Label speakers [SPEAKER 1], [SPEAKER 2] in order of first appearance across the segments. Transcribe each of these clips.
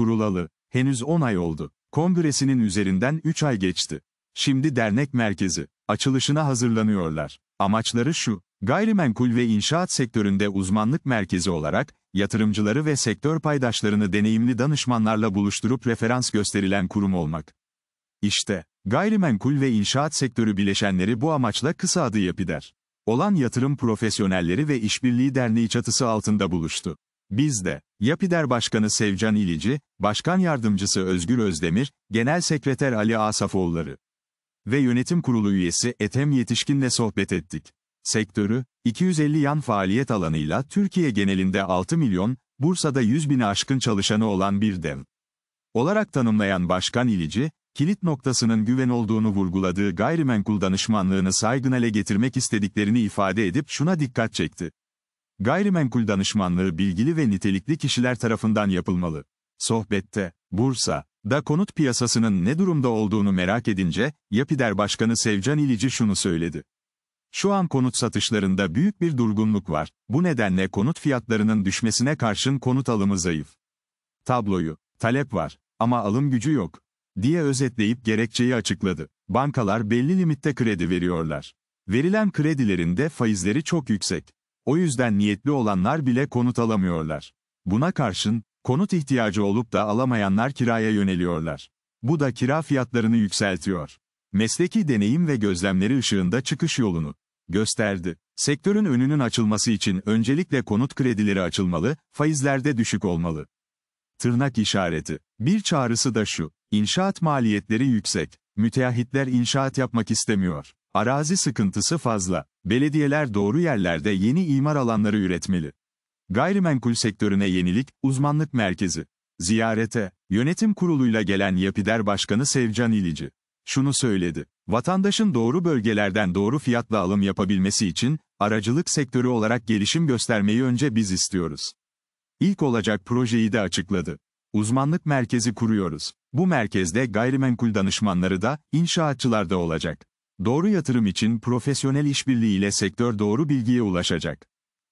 [SPEAKER 1] Kurulalı, henüz 10 ay oldu. Kongresinin üzerinden 3 ay geçti. Şimdi dernek merkezi, açılışına hazırlanıyorlar. Amaçları şu, gayrimenkul ve inşaat sektöründe uzmanlık merkezi olarak, yatırımcıları ve sektör paydaşlarını deneyimli danışmanlarla buluşturup referans gösterilen kurum olmak. İşte, gayrimenkul ve inşaat sektörü bileşenleri bu amaçla kısa adı Yapider. Olan yatırım profesyonelleri ve işbirliği derneği çatısı altında buluştu. Biz de, Yapider Başkanı Sevcan İlici, Başkan Yardımcısı Özgür Özdemir, Genel Sekreter Ali Asafoğulları ve Yönetim Kurulu üyesi Ethem Yetişkin'le sohbet ettik. Sektörü, 250 yan faaliyet alanıyla Türkiye genelinde 6 milyon, Bursa'da 100 bini aşkın çalışanı olan bir dev. Olarak tanımlayan Başkan İlici, kilit noktasının güven olduğunu vurguladığı gayrimenkul danışmanlığını saygın ele getirmek istediklerini ifade edip şuna dikkat çekti. Gayrimenkul danışmanlığı bilgili ve nitelikli kişiler tarafından yapılmalı. Sohbette, Bursa, da konut piyasasının ne durumda olduğunu merak edince, Yapider Başkanı Sevcan İlici şunu söyledi. Şu an konut satışlarında büyük bir durgunluk var, bu nedenle konut fiyatlarının düşmesine karşın konut alımı zayıf. Tabloyu, talep var, ama alım gücü yok, diye özetleyip gerekçeyi açıkladı. Bankalar belli limitte kredi veriyorlar. Verilen kredilerin de faizleri çok yüksek. O yüzden niyetli olanlar bile konut alamıyorlar. Buna karşın, konut ihtiyacı olup da alamayanlar kiraya yöneliyorlar. Bu da kira fiyatlarını yükseltiyor. Mesleki deneyim ve gözlemleri ışığında çıkış yolunu gösterdi. Sektörün önünün açılması için öncelikle konut kredileri açılmalı, faizlerde düşük olmalı. Tırnak işareti. Bir çağrısı da şu. İnşaat maliyetleri yüksek. Müteahhitler inşaat yapmak istemiyor. Arazi sıkıntısı fazla. Belediyeler doğru yerlerde yeni imar alanları üretmeli. Gayrimenkul sektörüne yenilik, uzmanlık merkezi. Ziyarete, yönetim kuruluyla gelen Yapider Başkanı Sevcan İlici. Şunu söyledi. Vatandaşın doğru bölgelerden doğru fiyatla alım yapabilmesi için, aracılık sektörü olarak gelişim göstermeyi önce biz istiyoruz. İlk olacak projeyi de açıkladı. Uzmanlık merkezi kuruyoruz. Bu merkezde gayrimenkul danışmanları da, inşaatçılar da olacak. Doğru yatırım için profesyonel işbirliği ile sektör doğru bilgiye ulaşacak.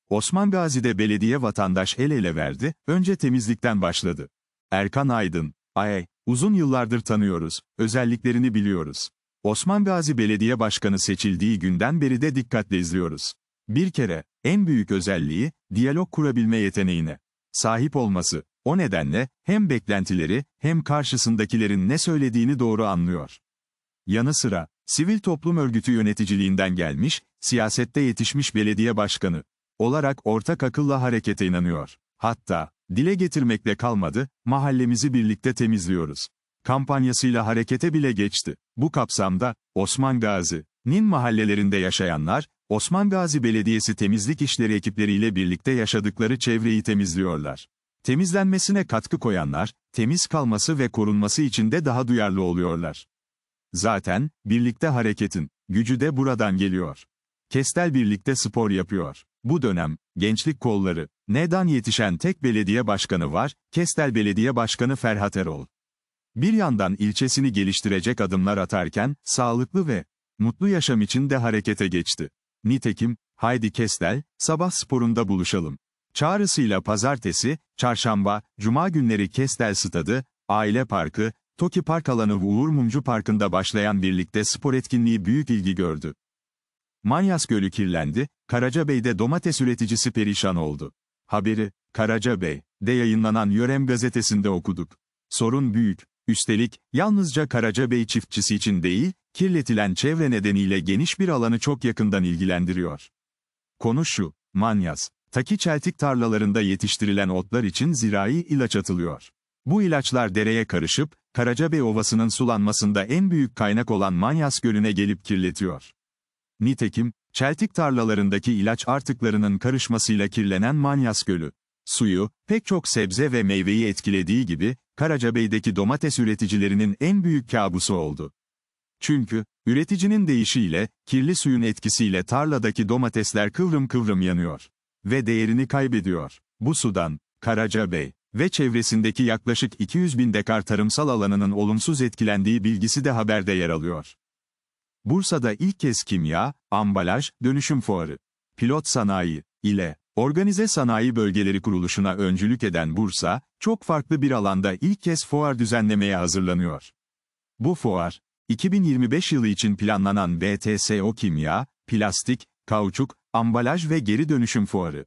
[SPEAKER 1] Osman Gazi'de belediye vatandaş el ele verdi, önce temizlikten başladı. Erkan Aydın, ay, uzun yıllardır tanıyoruz, özelliklerini biliyoruz. Osman Gazi Belediye Başkanı seçildiği günden beri de dikkatle izliyoruz. Bir kere, en büyük özelliği, diyalog kurabilme yeteneğine sahip olması. O nedenle, hem beklentileri, hem karşısındakilerin ne söylediğini doğru anlıyor. Yanı sıra, sivil toplum örgütü yöneticiliğinden gelmiş, siyasette yetişmiş belediye başkanı olarak ortak akılla harekete inanıyor. Hatta, dile getirmekle kalmadı, mahallemizi birlikte temizliyoruz. Kampanyasıyla harekete bile geçti. Bu kapsamda, Osman Gazi'nin mahallelerinde yaşayanlar, Osman Gazi Belediyesi temizlik işleri ekipleriyle birlikte yaşadıkları çevreyi temizliyorlar. Temizlenmesine katkı koyanlar, temiz kalması ve korunması için de daha duyarlı oluyorlar. Zaten, birlikte hareketin, gücü de buradan geliyor. Kestel birlikte spor yapıyor. Bu dönem, gençlik kolları, NEDAN yetişen tek belediye başkanı var, Kestel Belediye Başkanı Ferhat Erol. Bir yandan ilçesini geliştirecek adımlar atarken, sağlıklı ve mutlu yaşam için de harekete geçti. Nitekim, haydi Kestel, sabah sporunda buluşalım. Çağrısıyla pazartesi, çarşamba, cuma günleri Kestel Stadı, Aile Parkı, Toki Park alanı Uğur Mumcu Parkı'nda başlayan birlikte spor etkinliği büyük ilgi gördü. Manyas Gölü kirlendi, Karacabey'de domates üreticisi perişan oldu. Haberi, Karacabey'de yayınlanan Yörem gazetesinde okuduk. Sorun büyük. Üstelik, yalnızca Karacabey çiftçisi için değil, kirletilen çevre nedeniyle geniş bir alanı çok yakından ilgilendiriyor. Konu şu, Manyas, Taki çeltik tarlalarında yetiştirilen otlar için zirai ilaç atılıyor. Bu ilaçlar dereye karışıp, Karacabey Ovası'nın sulanmasında en büyük kaynak olan Manyas Gölü'ne gelip kirletiyor. Nitekim, çeltik tarlalarındaki ilaç artıklarının karışmasıyla kirlenen Manyas Gölü, suyu, pek çok sebze ve meyveyi etkilediği gibi, Karacabey'deki domates üreticilerinin en büyük kabusu oldu. Çünkü, üreticinin deyişiyle, kirli suyun etkisiyle tarladaki domatesler kıvrım kıvrım yanıyor. Ve değerini kaybediyor. Bu sudan, Karacabey ve çevresindeki yaklaşık 200 bin dekar tarımsal alanının olumsuz etkilendiği bilgisi de haberde yer alıyor. Bursa'da ilk kez kimya, ambalaj, dönüşüm fuarı, pilot sanayi ile Organize Sanayi Bölgeleri Kuruluşu'na öncülük eden Bursa, çok farklı bir alanda ilk kez fuar düzenlemeye hazırlanıyor. Bu fuar, 2025 yılı için planlanan BTSO Kimya, Plastik, Kauçuk, Ambalaj ve Geri Dönüşüm Fuarı.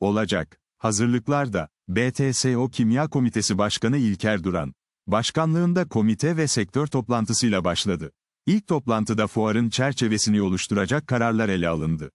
[SPEAKER 1] Olacak. Hazırlıklar da, BTSO Kimya Komitesi Başkanı İlker Duran, başkanlığında komite ve sektör toplantısıyla başladı. İlk toplantıda fuarın çerçevesini oluşturacak kararlar ele alındı.